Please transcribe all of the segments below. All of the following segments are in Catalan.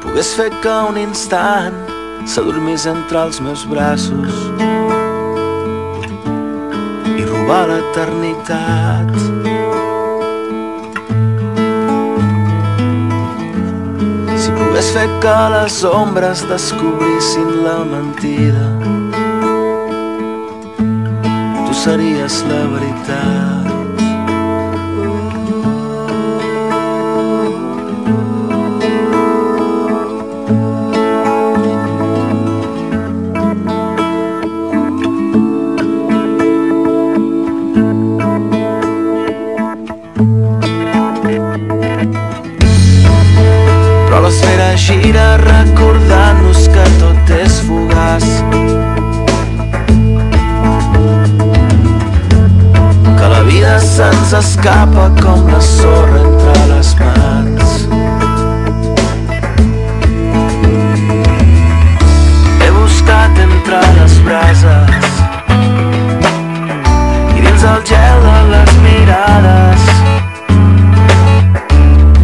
pogués fer que un instant s'adormís entre els meus braços i robar l'eternitat. Si pogués fer que les ombres descobrissin la mentida, tu series la veritat. Gira recordant-nos que tot és fugaç. Que la vida se'ns escapa com la sorra entre les mans. He buscat entre les brases i dins el gel de les mirades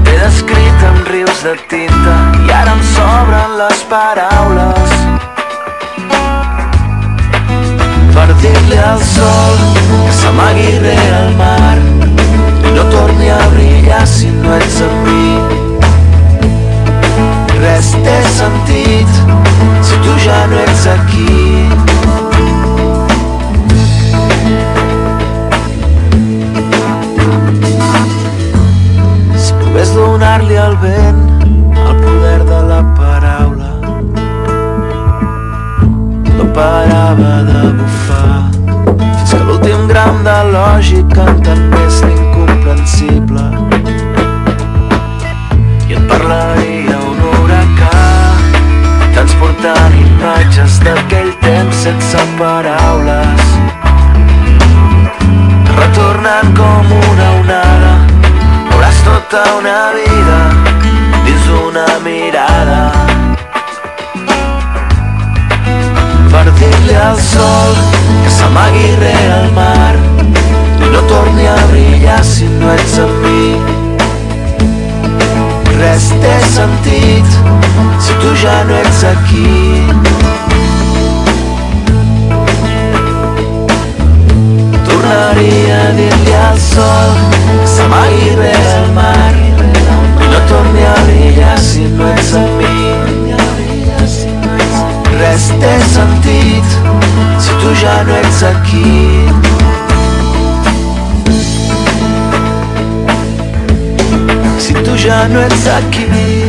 T'he descrit amb rius de tinta ara em sobren les paraules per dir-li al sol que s'amagui rere el mar i no torni a brillar si no ets amb mi. Res té sentit si tu ja no ets aquí. Si donar-li al vent parava de bufar. Fins que l'últim gram de lògica entengués l'incomprensible i et parlaria un huracà transportant imatges d'aquell temps sense paraules rere el mar i no torni a brillar si no ets amb mi res té sentit si tu ja no ets aquí té sentit si tu ja no ets aquí. Si tu ja no ets aquí